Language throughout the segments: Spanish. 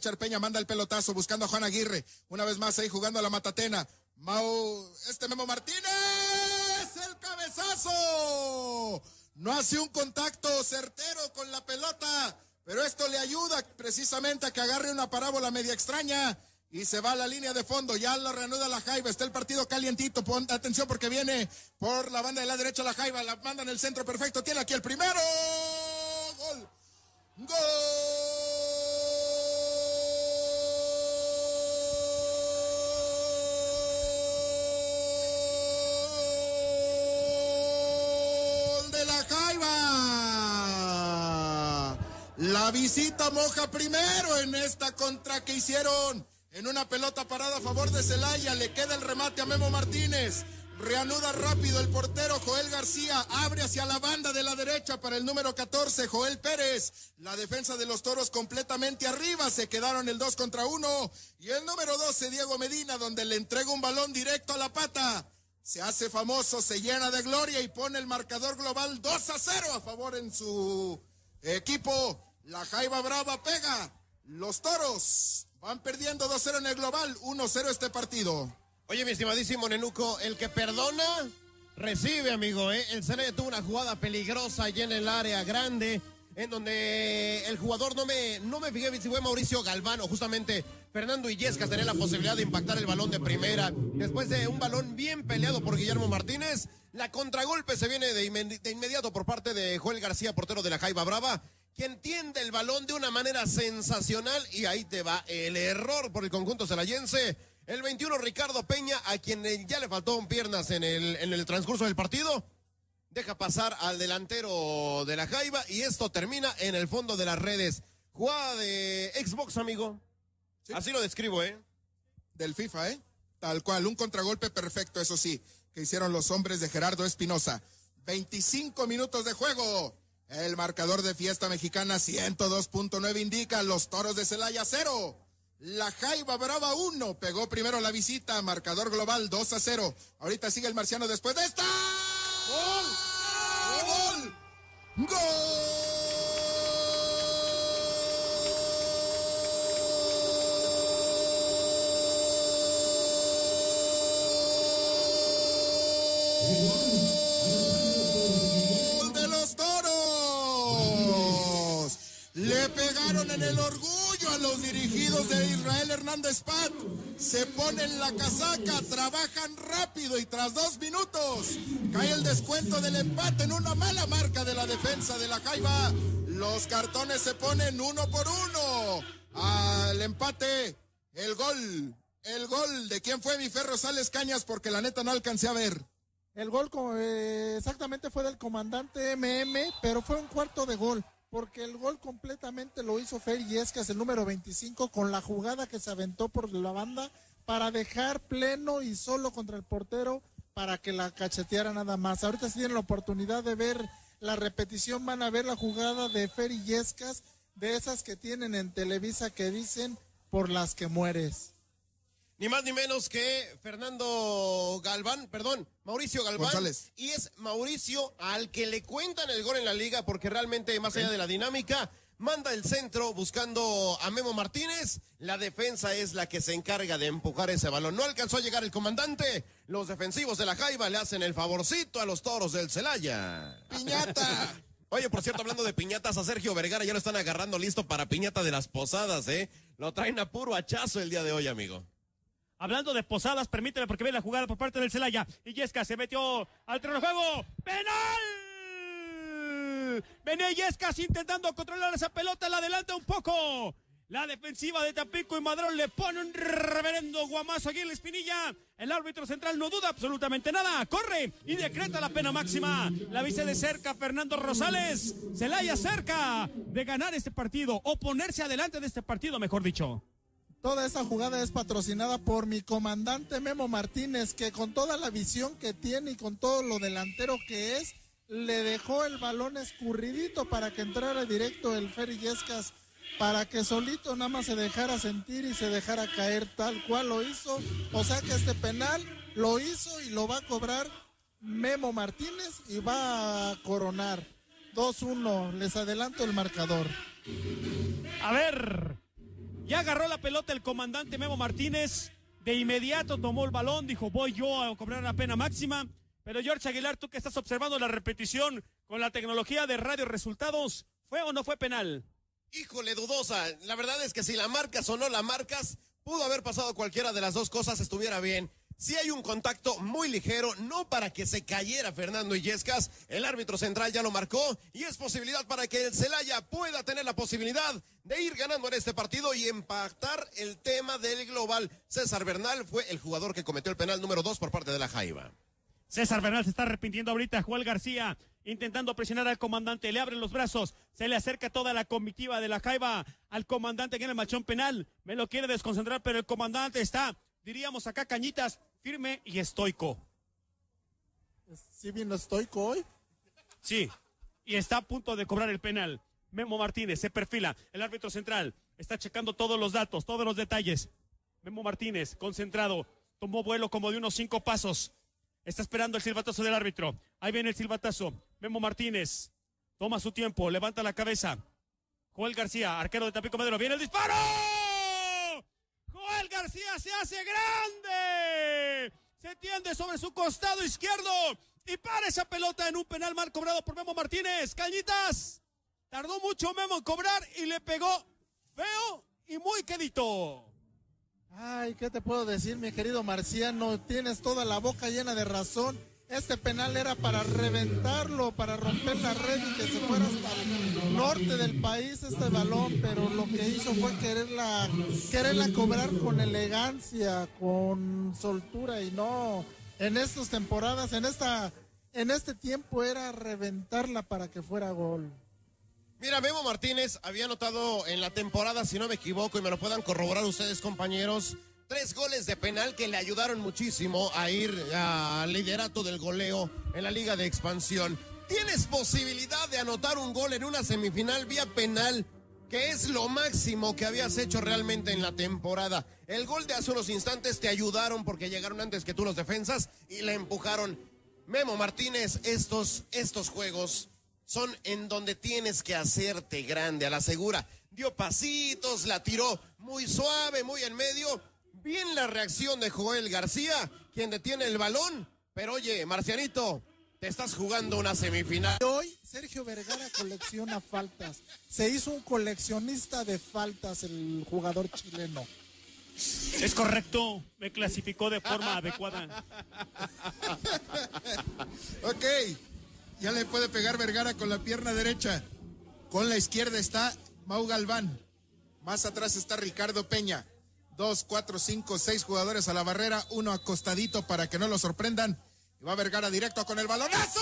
Richard manda el pelotazo buscando a Juan Aguirre. Una vez más ahí jugando a la Matatena. Mau, este Memo Martínez, el cabezazo. No hace un contacto certero con la pelota, pero esto le ayuda precisamente a que agarre una parábola media extraña y se va a la línea de fondo. Ya la reanuda la Jaiba. Está el partido calientito. Pon atención porque viene por la banda de la derecha la Jaiba. La manda en el centro perfecto. Tiene aquí el primero. Gol. Gol de la Jaiba. La visita moja primero en esta contra que hicieron en una pelota parada a favor de Celaya. Le queda el remate a Memo Martínez. Reanuda rápido el portero Joel García. Abre hacia la banda de la derecha para el número 14, Joel Pérez. La defensa de los toros completamente arriba. Se quedaron el 2 contra 1. Y el número 12, Diego Medina, donde le entrega un balón directo a la pata. Se hace famoso, se llena de gloria y pone el marcador global 2 a 0 a favor en su equipo. La Jaiba Brava pega. Los toros van perdiendo 2-0 en el global, 1-0 este partido. Oye, mi estimadísimo Nenuco, el que perdona, recibe, amigo. ¿eh? El Celaya tuvo una jugada peligrosa allá en el área grande, en donde el jugador no me, no me fijé si fue Mauricio Galván o justamente Fernando Illescas tenía la posibilidad de impactar el balón de primera. Después de un balón bien peleado por Guillermo Martínez, la contragolpe se viene de, inmedi- de inmediato por parte de Joel García, portero de la Jaiba Brava quien tiende el balón de una manera sensacional y ahí te va el error por el conjunto celayense. El 21 Ricardo Peña, a quien ya le faltó piernas en el, en el transcurso del partido, deja pasar al delantero de la Jaiba y esto termina en el fondo de las redes. Jugada de Xbox, amigo. Así lo describo, ¿eh? Del FIFA, ¿eh? Tal cual, un contragolpe perfecto, eso sí, que hicieron los hombres de Gerardo Espinosa. 25 minutos de juego. El marcador de fiesta mexicana 102.9 indica los toros de Celaya 0. La Jaiba Brava 1 pegó primero la visita, marcador global 2 a 0. Ahorita sigue el marciano después de esta. ¡Gol! ¡Gol! ¡Gol pegaron en el orgullo a los dirigidos de Israel Hernández Pat. Se ponen la casaca, trabajan rápido y tras dos minutos cae el descuento del empate en una mala marca de la defensa de la Jaiba. Los cartones se ponen uno por uno. Al empate, el gol. El gol de quién fue mi Ferro Sales Cañas porque la neta no alcancé a ver. El gol eh, exactamente fue del comandante MM, pero fue un cuarto de gol, porque el gol completamente lo hizo Fer Yescas, el número 25, con la jugada que se aventó por la banda para dejar pleno y solo contra el portero para que la cacheteara nada más. Ahorita si tienen la oportunidad de ver la repetición, van a ver la jugada de Fer Yescas, de esas que tienen en Televisa que dicen por las que mueres. Ni más ni menos que Fernando Galván, perdón, Mauricio Galván. González. Y es Mauricio al que le cuentan el gol en la liga porque realmente, más allá de la dinámica, manda el centro buscando a Memo Martínez. La defensa es la que se encarga de empujar ese balón. No alcanzó a llegar el comandante. Los defensivos de la Jaiba le hacen el favorcito a los toros del Celaya. ¡Piñata! Oye, por cierto, hablando de piñatas, a Sergio Vergara ya lo están agarrando listo para piñata de las posadas, ¿eh? Lo traen a puro hachazo el día de hoy, amigo. Hablando de posadas, permíteme porque ve la jugada por parte del Celaya. Y Yesca se metió al terreno juego. ¡Penal! Venía Yescas intentando controlar esa pelota, la adelanta un poco. La defensiva de Tampico y Madrón le pone un reverendo guamazo aquí en la espinilla. El árbitro central no duda absolutamente nada. Corre y decreta la pena máxima. La vice de cerca Fernando Rosales. Celaya cerca de ganar este partido o ponerse adelante de este partido, mejor dicho. Toda esa jugada es patrocinada por mi comandante Memo Martínez, que con toda la visión que tiene y con todo lo delantero que es, le dejó el balón escurridito para que entrara directo el Ferry Yescas, para que solito nada más se dejara sentir y se dejara caer tal cual lo hizo. O sea que este penal lo hizo y lo va a cobrar Memo Martínez y va a coronar. 2-1, les adelanto el marcador. A ver. Ya agarró la pelota el comandante Memo Martínez. De inmediato tomó el balón, dijo, voy yo a cobrar la pena máxima. Pero George Aguilar, tú que estás observando la repetición con la tecnología de radio resultados, ¿fue o no fue penal? Híjole, dudosa. La verdad es que si la marcas o no la marcas, pudo haber pasado cualquiera de las dos cosas, estuviera bien. Si hay un contacto muy ligero, no para que se cayera Fernando Illescas, el árbitro central ya lo marcó y es posibilidad para que el Celaya pueda tener la posibilidad de ir ganando en este partido y empatar el tema del global. César Bernal fue el jugador que cometió el penal número dos por parte de la Jaiba. César Bernal se está arrepintiendo ahorita. Juan García intentando presionar al comandante. Le abren los brazos. Se le acerca toda la comitiva de la Jaiba al comandante que en el machón penal. Me lo quiere desconcentrar, pero el comandante está, diríamos acá, cañitas, firme y estoico. ¿Sí vino estoico hoy? Sí. Y está a punto de cobrar el penal. Memo Martínez se perfila. El árbitro central está checando todos los datos, todos los detalles. Memo Martínez, concentrado, tomó vuelo como de unos cinco pasos. Está esperando el silbatazo del árbitro. Ahí viene el silbatazo. Memo Martínez toma su tiempo, levanta la cabeza. Joel García, arquero de Tapico Madero. Viene el disparo. Joel García se hace grande. Se tiende sobre su costado izquierdo y para esa pelota en un penal mal cobrado por Memo Martínez. Cañitas. Tardó mucho Memo en cobrar y le pegó feo y muy quedito. Ay, ¿qué te puedo decir, mi querido Marciano? Tienes toda la boca llena de razón. Este penal era para reventarlo, para romper la red y que se fuera hasta el norte del país este balón, pero lo que hizo fue quererla, quererla cobrar con elegancia, con soltura y no. En estas temporadas, en esta, en este tiempo era reventarla para que fuera gol. Mira, Memo Martínez había anotado en la temporada, si no me equivoco, y me lo puedan corroborar ustedes, compañeros, tres goles de penal que le ayudaron muchísimo a ir al liderato del goleo en la Liga de Expansión. Tienes posibilidad de anotar un gol en una semifinal vía penal, que es lo máximo que habías hecho realmente en la temporada. El gol de hace unos instantes te ayudaron porque llegaron antes que tú los defensas y la empujaron. Memo Martínez, estos, estos juegos son en donde tienes que hacerte grande a la segura. Dio pasitos, la tiró muy suave, muy en medio. Bien la reacción de Joel García, quien detiene el balón. Pero oye, Marcianito, te estás jugando una semifinal. Hoy Sergio Vergara colecciona faltas. Se hizo un coleccionista de faltas el jugador chileno. Es correcto, me clasificó de forma adecuada. Ok, ya le puede pegar Vergara con la pierna derecha. Con la izquierda está Mau Galván. Más atrás está Ricardo Peña. Dos, cuatro, cinco, seis jugadores a la barrera. Uno acostadito para que no lo sorprendan. Y va Vergara directo con el balonazo.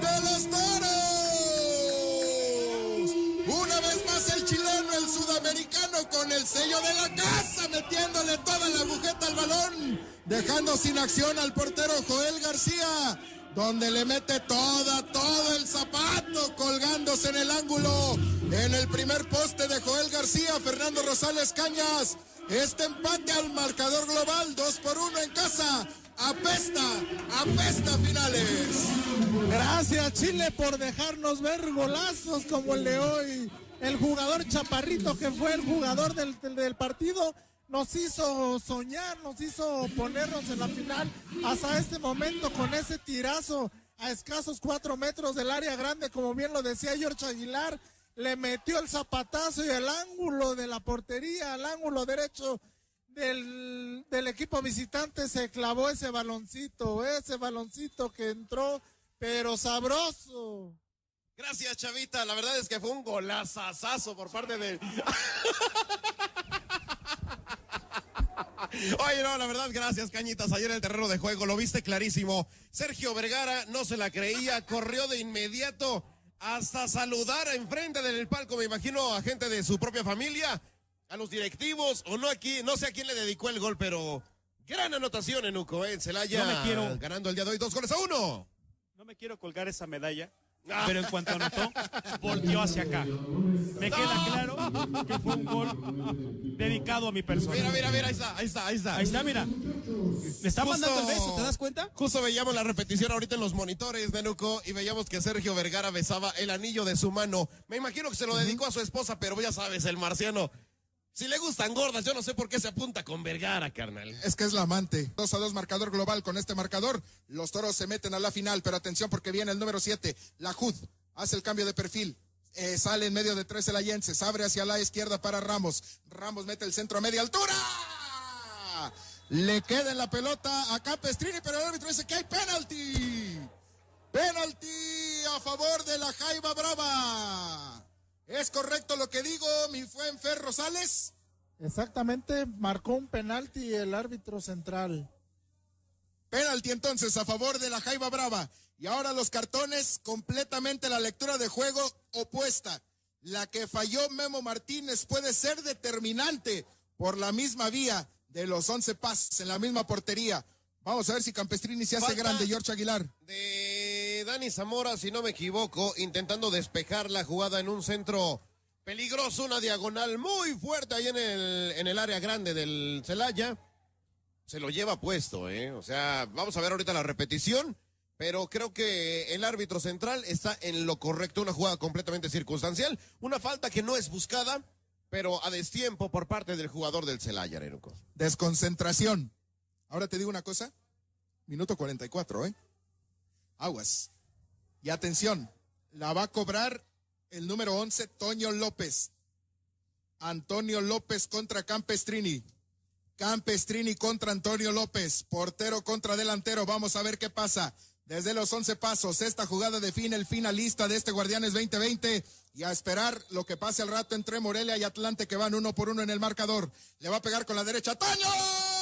de los toros. Una vez más el chileno, el sudamericano con el sello de la casa, metiéndole la agujeta al balón, dejando sin acción al portero Joel García, donde le mete toda, todo el zapato colgándose en el ángulo. En el primer poste de Joel García, Fernando Rosales Cañas. Este empate al marcador global, dos por uno en casa. Apesta, apesta finales. Gracias Chile por dejarnos ver golazos como el de hoy. El jugador Chaparrito que fue el jugador del- del partido nos hizo soñar, nos hizo ponernos en la final hasta este momento con ese tirazo a escasos cuatro metros del área grande, como bien lo decía George Aguilar, le metió el zapatazo y el ángulo de la portería, al ángulo derecho del, del equipo visitante se clavó ese baloncito, ese baloncito que entró, pero sabroso. Gracias, Chavita. La verdad es que fue un golazazazo por parte de. Oye, no, la verdad, gracias, Cañitas. Ayer en el terreno de juego lo viste clarísimo. Sergio Vergara no se la creía, corrió de inmediato hasta saludar enfrente del palco, me imagino, a gente de su propia familia, a los directivos, o no aquí, no sé a quién le dedicó el gol, pero gran anotación en Uco, ¿eh? en Celaya. No me quiero- Ganando el día de hoy, dos goles a uno. No me quiero colgar esa medalla, pero en cuanto anotó, volteó hacia acá. Me queda claro que fue un gol dedicado a mi persona. Mira, mira, mira, ahí está, ahí está, ahí está. Ahí está, mira. Me está mandando el beso, ¿te das cuenta? Justo veíamos la repetición ahorita en los monitores, Nenuco, y veíamos que Sergio Vergara besaba el anillo de su mano. Me imagino que se lo dedicó a su esposa, pero ya sabes, el marciano. Si le gustan gordas, yo no sé por qué se apunta con Vergara, carnal. Es que es la amante. 2 a 2 marcador global con este marcador. Los toros se meten a la final, pero atención porque viene el número 7, la Jud. Hace el cambio de perfil. Eh, sale en medio de tres el Allense. Se abre hacia la izquierda para Ramos. Ramos mete el centro a media altura. Le queda en la pelota a Campestrini, pero el árbitro dice que hay penalti. Penalti a favor de la Jaiba Brava. ¿Es correcto lo que digo, mi buen Fer Rosales? Exactamente, marcó un penalti el árbitro central. Penalti entonces a favor de la Jaiba Brava. Y ahora los cartones, completamente la lectura de juego opuesta. La que falló Memo Martínez puede ser determinante por la misma vía de los 11 pases en la misma portería. Vamos a ver si Campestrini se hace Falta grande, George Aguilar. De Dani Zamora, si no me equivoco, intentando despejar la jugada en un centro peligroso, una diagonal muy fuerte ahí en el, en el área grande del Celaya. Se lo lleva puesto, ¿eh? O sea, vamos a ver ahorita la repetición, pero creo que el árbitro central está en lo correcto, una jugada completamente circunstancial, una falta que no es buscada, pero a destiempo por parte del jugador del Celaya, Nenuco. Desconcentración. Ahora te digo una cosa. Minuto 44, ¿eh? Aguas. Y atención, la va a cobrar el número 11, Toño López. Antonio López contra Campestrini. Campestrini contra Antonio López. Portero contra delantero. Vamos a ver qué pasa. Desde los 11 pasos, esta jugada define el finalista de este Guardianes 2020 y a esperar lo que pase al rato entre Morelia y Atlante que van uno por uno en el marcador. Le va a pegar con la derecha. ¡Toño!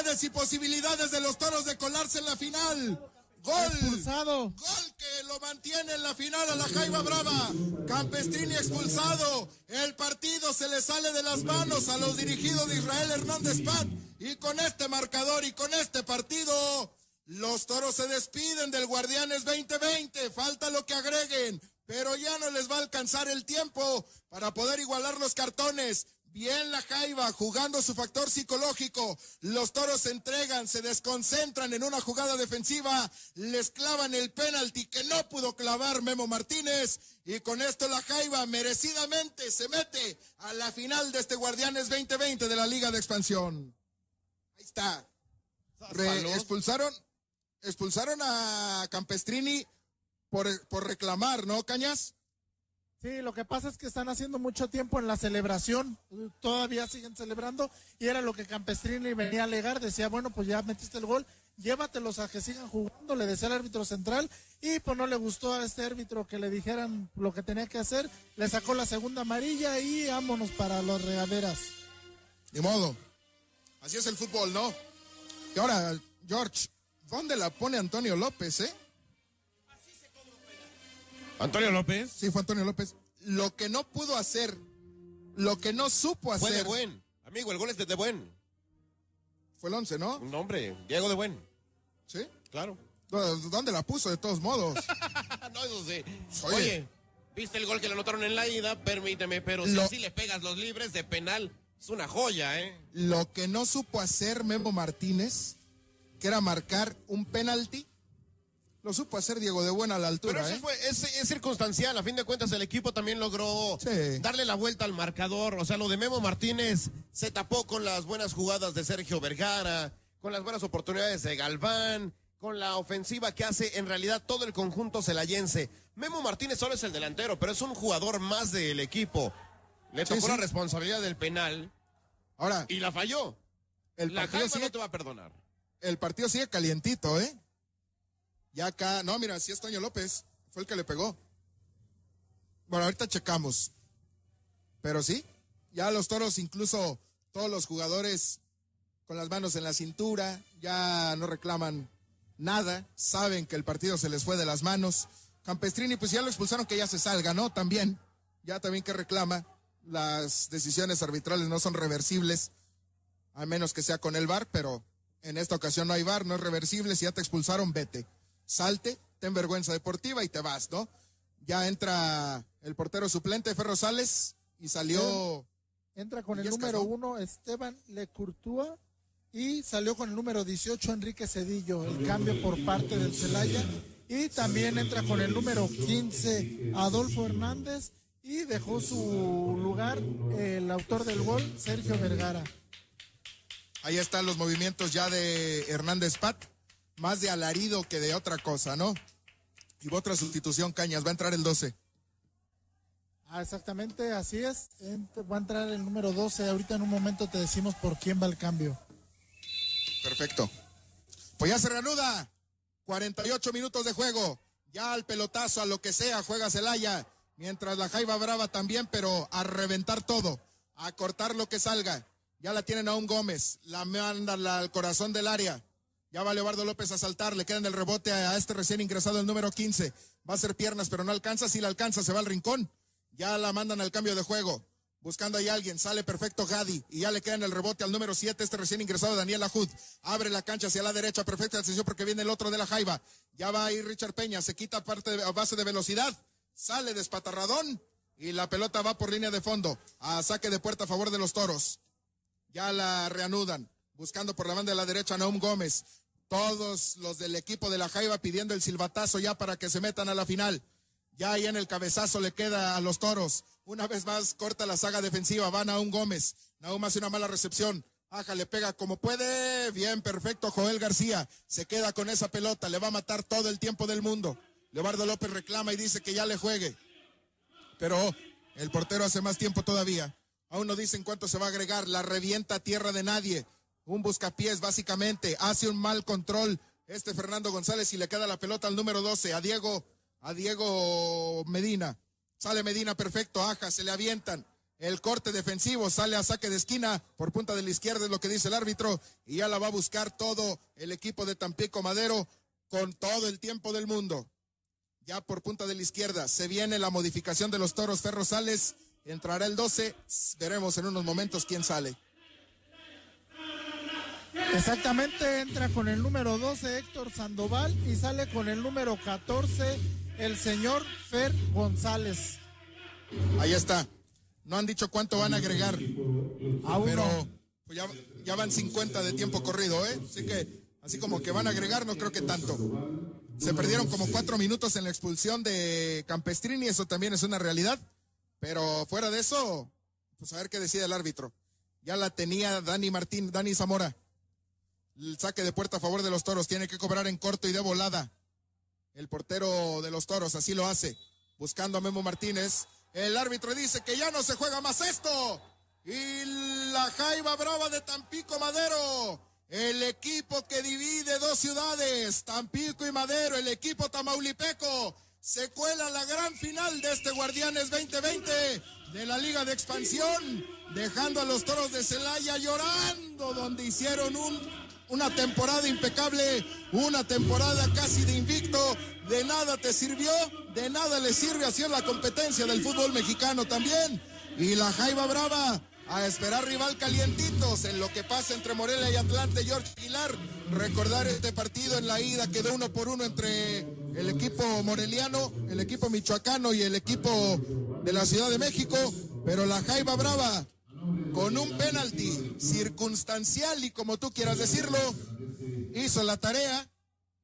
Y posibilidades de los toros de colarse en la final. Gol. Expulsado. Gol que lo mantiene en la final a la Jaiba Brava. Campestrini expulsado. El partido se le sale de las manos a los dirigidos de Israel Hernández Pat. Y con este marcador y con este partido, los toros se despiden del Guardianes 2020. Falta lo que agreguen. Pero ya no les va a alcanzar el tiempo para poder igualar los cartones. Bien la Jaiba jugando su factor psicológico. Los toros se entregan, se desconcentran en una jugada defensiva. Les clavan el penalti que no pudo clavar Memo Martínez. Y con esto la Jaiba merecidamente se mete a la final de este Guardianes 2020 de la Liga de Expansión. Ahí está. Re- expulsaron, expulsaron a Campestrini por, por reclamar, ¿no, Cañas? Sí, lo que pasa es que están haciendo mucho tiempo en la celebración, todavía siguen celebrando y era lo que Campestrini venía a alegar, decía, bueno, pues ya metiste el gol, llévatelos a que sigan jugando, le decía al árbitro central y pues no le gustó a este árbitro que le dijeran lo que tenía que hacer, le sacó la segunda amarilla y vámonos para las regaderas. Ni modo. Así es el fútbol, ¿no? Y ahora, George, ¿dónde la pone Antonio López, eh? Antonio López. Sí, fue Antonio López. Lo que no pudo hacer, lo que no supo Fue de hacer, buen. Amigo, el gol es de, de buen. fue el 11, ¿no? Un nombre, Diego de buen. Sí. Claro. ¿Dónde la puso, de todos modos? no, eso sí. Oye. Oye, viste el gol que le anotaron en la ida, permíteme, pero si así le pegas los libres de penal, es una joya, ¿eh? lo que no supo hacer Memo Martínez, que era marcar un penalti, lo supo hacer Diego de Buena a la Pero altura, eso ¿eh? fue, es, es circunstancial. A fin de cuentas, el equipo también logró Sí. darle la vuelta al marcador. O sea, lo de Memo Martínez se tapó con las buenas jugadas de Sergio Vergara, con las buenas oportunidades de Galván, con la ofensiva que hace en realidad todo el conjunto celayense. Memo Martínez solo es el delantero, pero es un jugador más del equipo. Le tocó sí. la responsabilidad del penal Ahora, y la falló. el la partido, sigue, no te va a perdonar. el partido sigue calientito, ¿eh? Ya acá, no, mira, sí es Toño López, fue el que le pegó. Bueno, ahorita checamos. Pero sí, ya los toros incluso todos los jugadores con las manos en la cintura, ya no reclaman nada, saben que el partido se les fue de las manos. Campestrini, pues ya lo expulsaron, que ya se salga, ¿no? También, ya también que reclama, las decisiones arbitrales no son reversibles, a menos que sea con el VAR, pero en esta ocasión no hay VAR, no es reversible, si ya te expulsaron, vete, salte, ten vergüenza deportiva y te vas, ¿no? Ya entra el portero suplente, Ferro Sales, y salió... Entra con el número uno, Esteban Lecurtúa, y salió con el número 18, Enrique Cedillo, el cambio por parte del Celaya. Y también entra con el número 15, Adolfo Hernández, y dejó su lugar el autor del gol, Sergio Vergara. Ahí están los movimientos ya de Hernández Pat, más de alarido que de otra cosa, ¿no? Y otra sustitución, Cañas, va a entrar el 12. Ah, exactamente, así es. Va a entrar el número 12. Ahorita en un momento te decimos por quién va el cambio. Perfecto. Pues ya se reanuda. 48 minutos de juego. Ya al pelotazo, a lo que sea, juega Celaya. Mientras la Jaiba Brava también, pero a reventar todo. A cortar lo que salga. Ya la tienen a un Gómez. La mandan al corazón del área. Ya va Leobardo López a saltar. Le quedan el rebote a este recién ingresado, el número 15. Va a ser piernas, pero no alcanza. Si la alcanza, se va al rincón. Ya la mandan al cambio de juego. Buscando ahí a alguien, sale perfecto Gadi y ya le queda en el rebote al número 7, este recién ingresado Daniel Ajud. Abre la cancha hacia la derecha, perfecta decisión porque viene el otro de la Jaiba. Ya va ahí Richard Peña, se quita parte de, a base de velocidad, sale despatarradón y la pelota va por línea de fondo a saque de puerta a favor de los toros. Ya la reanudan, buscando por la banda de la derecha Naum Gómez. Todos los del equipo de la Jaiba pidiendo el silbatazo ya para que se metan a la final. Ya ahí en el cabezazo le queda a los toros. Una vez más corta la saga defensiva. Va Naum Gómez. Naum hace una mala recepción. Aja le pega como puede. Bien, perfecto. Joel García se queda con esa pelota. Le va a matar todo el tiempo del mundo. Leobardo López reclama y dice que ya le juegue. Pero el portero hace más tiempo todavía. Aún no dicen cuánto se va a agregar. La revienta tierra de nadie. Un buscapiés, básicamente. Hace un mal control este Fernando González y le queda la pelota al número 12, a Diego a Diego Medina. Sale Medina perfecto, Aja, se le avientan. El corte defensivo sale a saque de esquina por punta de la izquierda, es lo que dice el árbitro. Y ya la va a buscar todo el equipo de Tampico Madero con todo el tiempo del mundo. Ya por punta de la izquierda se viene la modificación de los toros Ferro Sales. Entrará el 12. Veremos en unos momentos quién sale. Exactamente, entra con el número 12 Héctor Sandoval y sale con el número 14 el señor Fer González. Ahí está. No han dicho cuánto van a agregar. pero pues ya, van 50 de tiempo corrido, ¿eh? Así que, así como que van a agregar, no creo que tanto. Se perdieron como cuatro minutos en la expulsión de Campestrini, eso también es una realidad. Pero fuera de eso, pues a ver qué decide el árbitro. Ya la tenía Dani Martín, Dani Zamora. El saque de puerta a favor de los toros tiene que cobrar en corto y de volada. El portero de los toros así lo hace, buscando a Memo Martínez. El árbitro dice que ya no se juega más esto. Y la Jaiba Brava de Tampico Madero. El equipo que divide dos ciudades, Tampico y Madero, el equipo tamaulipeco, se cuela la gran final de este Guardianes 2020 de la Liga de Expansión, dejando a los toros de Celaya llorando, donde hicieron un una temporada impecable, una temporada casi de invicto. De nada te sirvió, de nada le sirve así en la competencia del fútbol mexicano también. Y la Jaiba Brava a esperar rival calientitos en lo que pasa entre Morelia y Atlante, George Aguilar. Recordar este partido en la ida quedó uno por uno entre el equipo moreliano, el equipo michoacano y el equipo de la Ciudad de México. Pero la Jaiba Brava con un penalti circunstancial y como tú quieras decirlo, hizo la tarea,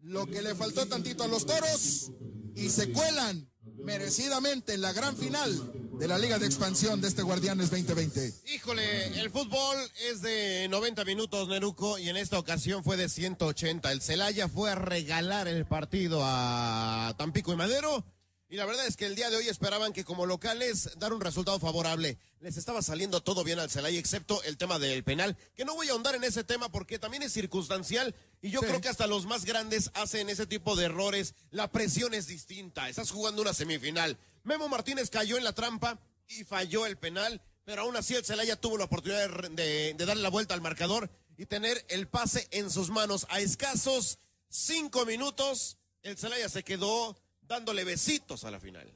lo que le faltó tantito a los toros y se cuelan merecidamente en la gran final de la Liga de Expansión de este Guardianes 2020. Híjole, el fútbol es de 90 minutos, Neruco, y en esta ocasión fue de 180. El Celaya fue a regalar el partido a Tampico y Madero y la verdad es que el día de hoy esperaban que como locales dar un resultado favorable. Les estaba saliendo todo bien al Celaya, excepto el tema del penal, que no voy a ahondar en ese tema porque también es circunstancial y yo creo que hasta los más grandes hacen ese tipo de errores. La presión es distinta, estás jugando una semifinal. Memo Martínez cayó en la trampa y falló el penal, pero aún así el Celaya tuvo la oportunidad de, de, de darle la vuelta al marcador y tener el pase en sus manos. A escasos cinco minutos, el Celaya se quedó dándole besitos a la final.